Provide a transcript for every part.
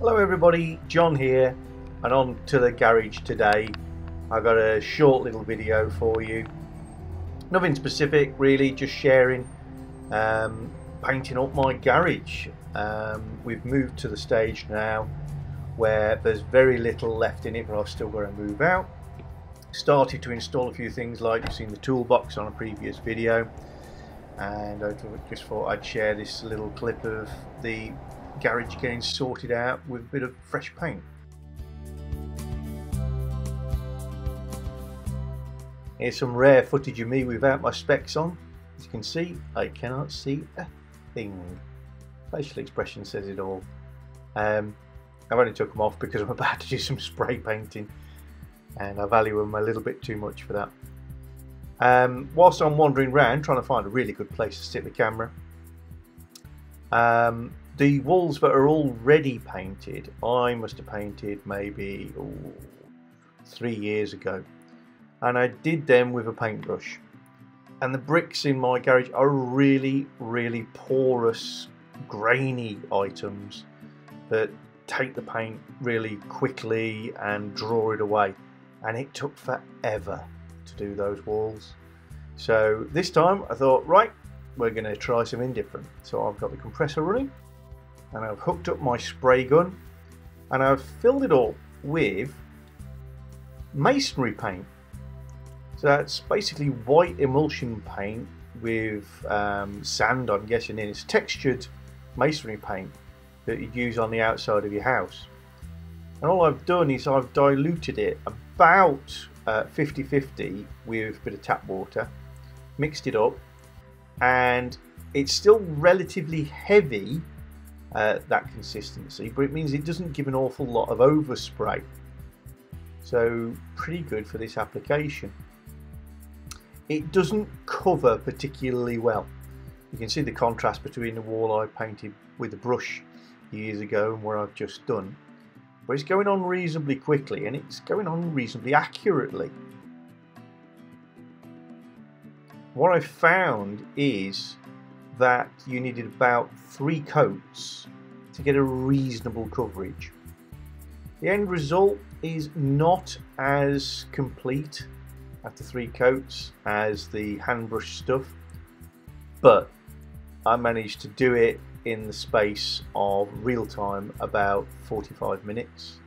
Hello everybody, John here and on to the garage today. I've got a short little video for you. Nothing specific really, just sharing um, painting up my garage. Um, we've moved to the stage now where there's very little left in it but I've still got to move out. Started to install a few things like you've seen the toolbox on a previous video and I just thought I'd share this little clip of the garage getting sorted out with a bit of fresh paint. Here's some rare footage of me without my specs on. As you can see, I cannot see a thing. Facial expression says it all. Um, I've only took them off because I'm about to do some spray painting and I value them a little bit too much for that. Um, whilst I'm wandering around trying to find a really good place to stick the camera, um, the walls that are already painted, I must have painted maybe ooh, three years ago. And I did them with a paintbrush. And the bricks in my garage are really, really porous, grainy items that take the paint really quickly and draw it away. And it took forever to do those walls. So this time I thought, right, we're going to try something different. So I've got the compressor running and I've hooked up my spray gun and I've filled it up with masonry paint. So that's basically white emulsion paint with um, sand, I'm guessing, in. It's textured masonry paint that you'd use on the outside of your house. And all I've done is I've diluted it about 50-50 uh, with a bit of tap water, mixed it up, and it's still relatively heavy uh, that consistency, but it means it doesn't give an awful lot of overspray. So pretty good for this application. It doesn't cover particularly well. You can see the contrast between the wall I painted with a brush years ago and what I've just done. But it's going on reasonably quickly and it's going on reasonably accurately. What I found is that you needed about three coats to get a reasonable coverage. The end result is not as complete after three coats as the hand brush stuff, but I managed to do it in the space of real time about 45 minutes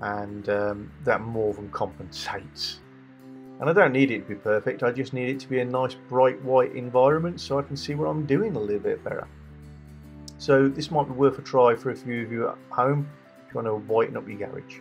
and um, that more than compensates and I don't need it to be perfect, I just need it to be a nice bright white environment so I can see what I'm doing a little bit better. So this might be worth a try for a few of you at home if you want to whiten up your garage.